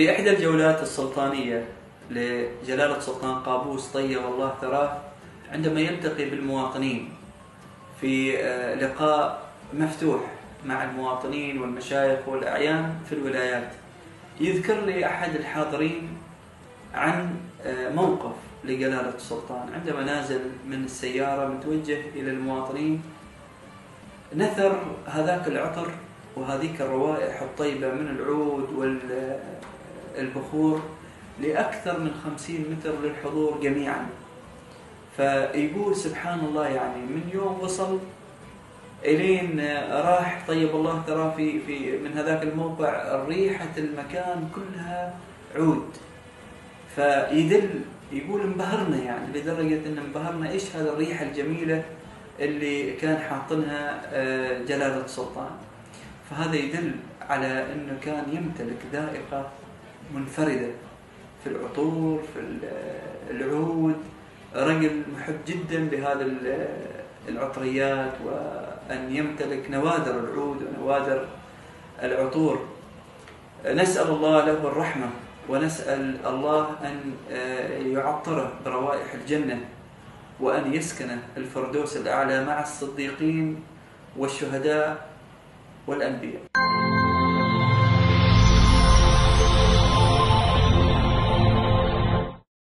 في إحدى الجولات السلطانية لجلالة سلطان قابوس طيب الله ثراه عندما يلتقي بالمواطنين في آه، لقاء مفتوح مع المواطنين والمشايخ والأعيان في الولايات يذكر لي أحد الحاضرين عن آه، موقف لجلالة السلطان عندما نازل من السيارة متوجه إلى المواطنين نثر هذاك العطر وهذيك الروائح الطيبة من العود والبخور لأكثر من خمسين متر للحضور جميعا. فيقول سبحان الله يعني من يوم وصل إلين راح طيب الله ترى في في من هذاك الموقع ريحة المكان كلها عود. فيدل يقول انبهرنا يعني لدرجة إن انبهرنا إيش هذا الريحة الجميلة اللي كان حاطنها آه، جلالة السلطان. فهذا يدل على إنه كان يمتلك ذائقة منفردة. في العطور في العود. رجل محب جدا بهذا العطريات وأن يمتلك نوادر العود ونوادر العطور. نسأل الله له الرحمة ونسأل الله أن يعطره بروائح الجنة وأن يسكن الفردوس الأعلى مع الصديقين والشهداء والأنبياء.